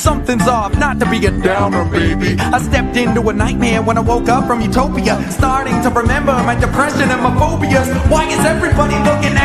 Something's off, not to be a downer, baby. I stepped into a nightmare when I woke up from utopia. Starting to remember my depression and my phobias. Why is everybody looking at